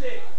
stick.